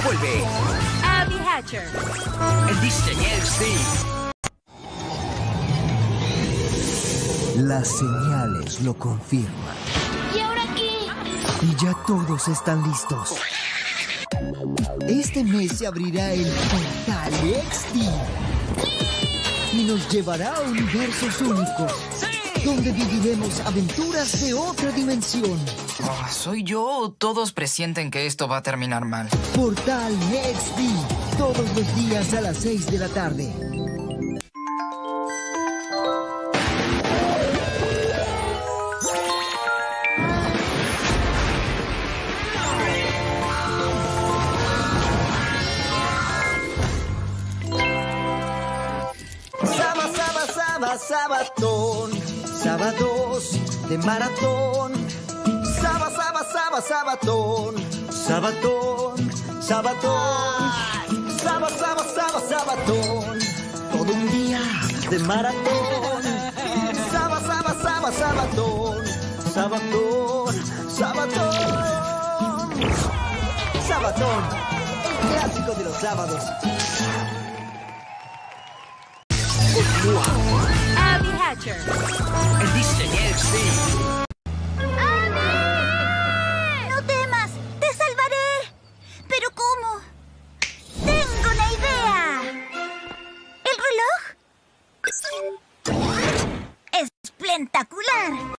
Ya vuelve. Abby Hatcher. El diseño sí. Las señales lo confirman. ¿Y ahora qué? Y ya todos están listos. Este mes se abrirá el portal XD. Y nos llevará a universos únicos. Donde viviremos aventuras de otra dimensión. Oh, ¿Soy yo o todos presienten que esto va a terminar mal? Portal XD. Todos los días a las 6 de la tarde. Saba, saba, saba, sabatón. Sábados de maratón. Saba, saba, saba, sabatón. Sabatón, sabatón. Saba, saba, saba, sabatón. Todo un día de maratón. Saba, saba, saba, sabatón. Sabatón, sabatón. Sabatón, el clásico de los sábados. El diseñador sí. No temas, te salvaré. Pero cómo? Tengo la idea. El reloj es espectacular.